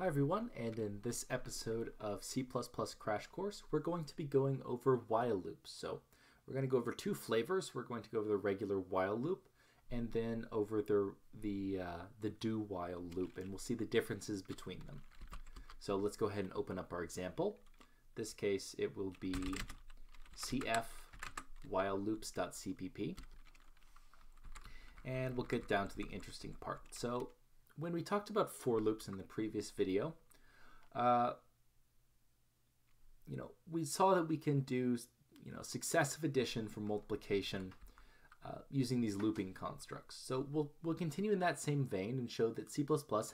Hi everyone, and in this episode of C++ Crash Course, we're going to be going over while loops. So we're going to go over two flavors. We're going to go over the regular while loop and then over the, the, uh, the do while loop, and we'll see the differences between them. So let's go ahead and open up our example. this case, it will be cf while loops.cpp. And we'll get down to the interesting part. So when we talked about for loops in the previous video, uh, you know, we saw that we can do, you know, successive addition for multiplication uh, using these looping constructs. So we'll, we'll continue in that same vein and show that C++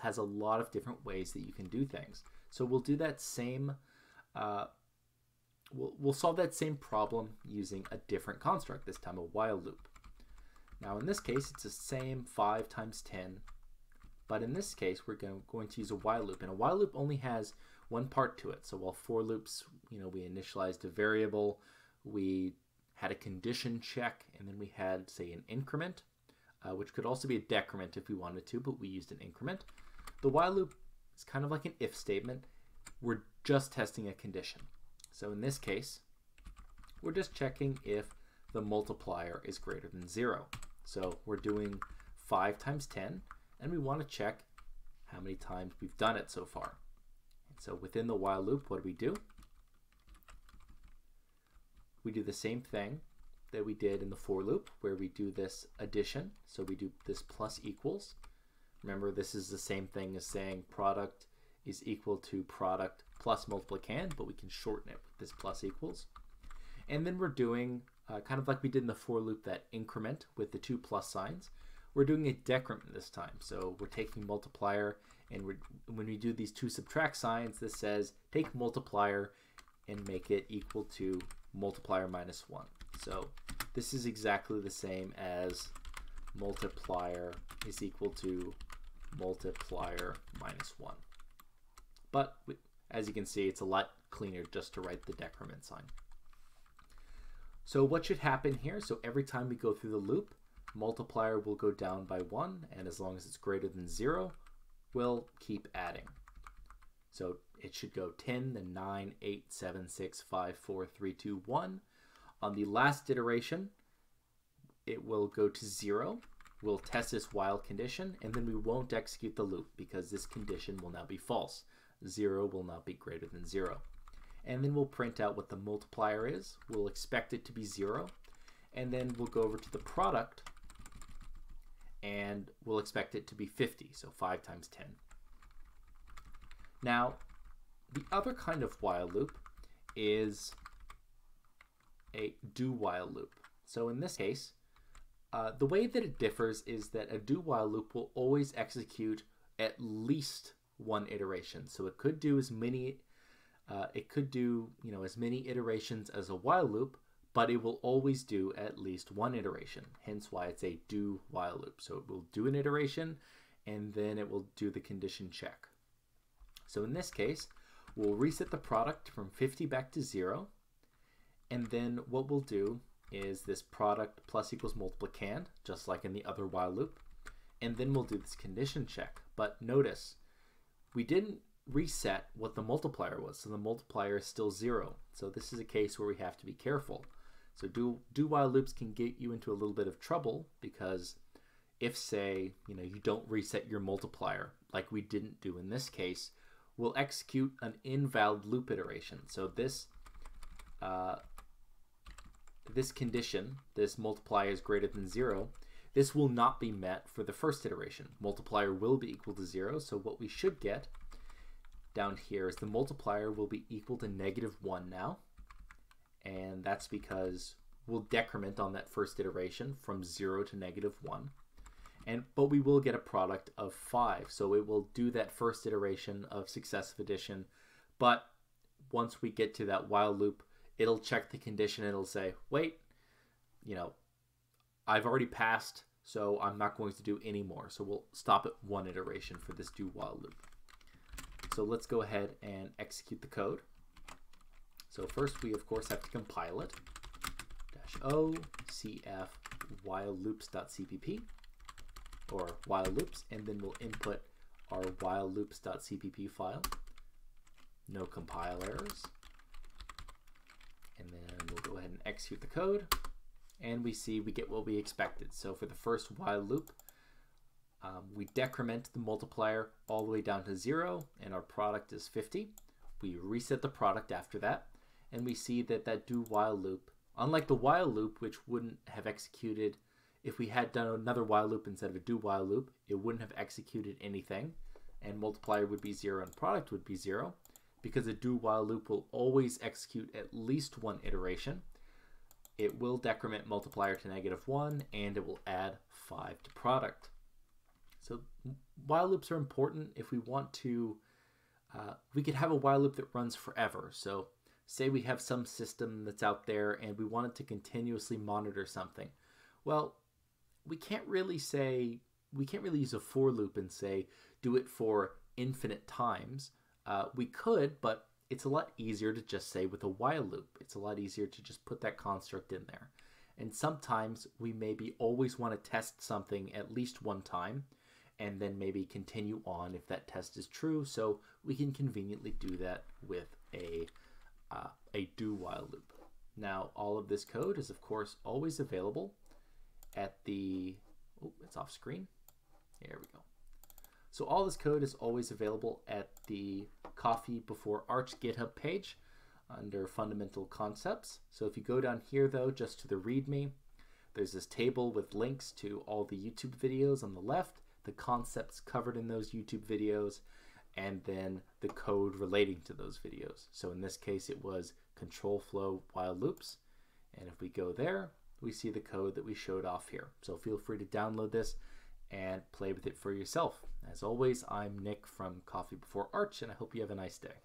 has a lot of different ways that you can do things. So we'll do that same, uh, we'll, we'll solve that same problem using a different construct, this time a while loop. Now in this case, it's the same 5 times 10 but in this case, we're going to use a while loop, and a while loop only has one part to it. So while for loops, you know, we initialized a variable, we had a condition check, and then we had, say, an increment, uh, which could also be a decrement if we wanted to, but we used an increment. The while loop is kind of like an if statement. We're just testing a condition. So in this case, we're just checking if the multiplier is greater than 0. So we're doing 5 times 10, and we want to check how many times we've done it so far. And so within the while loop, what do we do? We do the same thing that we did in the for loop, where we do this addition. So we do this plus equals. Remember, this is the same thing as saying product is equal to product plus multiplicand, but we can shorten it with this plus equals. And then we're doing uh, kind of like we did in the for loop, that increment with the two plus signs we're doing a decrement this time. So we're taking multiplier, and when we do these two subtract signs, this says take multiplier and make it equal to multiplier minus 1. So this is exactly the same as multiplier is equal to multiplier minus 1. But as you can see, it's a lot cleaner just to write the decrement sign. So what should happen here? So every time we go through the loop, multiplier will go down by 1, and as long as it's greater than 0, we'll keep adding. So it should go 10, then 9, 8, 7, 6, 5, 4, 3, 2, 1. On the last iteration, it will go to 0. We'll test this while condition, and then we won't execute the loop because this condition will now be false. 0 will not be greater than 0. And then we'll print out what the multiplier is. We'll expect it to be 0. And then we'll go over to the product and we'll expect it to be 50, so 5 times 10. Now, the other kind of while loop is a do while loop. So in this case, uh, the way that it differs is that a do while loop will always execute at least one iteration. So it could do as many, uh, it could do you know as many iterations as a while loop, but it will always do at least one iteration, hence why it's a do while loop. So it will do an iteration and then it will do the condition check. So in this case, we'll reset the product from 50 back to 0, and then what we'll do is this product plus equals multiplicand, just like in the other while loop, and then we'll do this condition check. But notice, we didn't reset what the multiplier was, so the multiplier is still 0. So this is a case where we have to be careful. So do, do while loops can get you into a little bit of trouble because if say, you know, you don't reset your multiplier like we didn't do in this case, we'll execute an invalid loop iteration. So this uh, this condition, this multiplier is greater than zero, this will not be met for the first iteration. Multiplier will be equal to zero, so what we should get down here is the multiplier will be equal to negative one now and that's because we'll decrement on that first iteration from 0 to negative 1 and but we will get a product of 5 so it will do that first iteration of successive addition but once we get to that while loop it'll check the condition it'll say wait you know I've already passed so I'm not going to do any more. So we'll stop at one iteration for this do while loop. So let's go ahead and execute the code so first we of course have to compile it. Dash O cf while loops.cpp or while loops and then we'll input our while loops.cpp file. No compile errors. And then we'll go ahead and execute the code. And we see we get what we expected. So for the first while loop, um, we decrement the multiplier all the way down to zero, and our product is 50. We reset the product after that, and we see that that do while loop, unlike the while loop, which wouldn't have executed if we had done another while loop instead of a do while loop, it wouldn't have executed anything, and multiplier would be zero and product would be zero, because a do while loop will always execute at least one iteration. It will decrement multiplier to negative one, and it will add five to product. So while loops are important if we want to, uh, we could have a while loop that runs forever. So say we have some system that's out there and we want it to continuously monitor something. Well, we can't really say, we can't really use a for loop and say, do it for infinite times. Uh, we could, but it's a lot easier to just say with a while loop. It's a lot easier to just put that construct in there. And sometimes we maybe always want to test something at least one time and then maybe continue on if that test is true. So we can conveniently do that with a, uh, a do while loop. Now, all of this code is, of course, always available at the, oh, it's off screen. There we go. So all this code is always available at the Coffee Before Arch GitHub page under Fundamental Concepts. So if you go down here, though, just to the README, there's this table with links to all the YouTube videos on the left, the concepts covered in those YouTube videos, and then the code relating to those videos. So in this case, it was control flow while loops. And if we go there, we see the code that we showed off here. So feel free to download this and play with it for yourself. As always, I'm Nick from Coffee Before Arch, and I hope you have a nice day.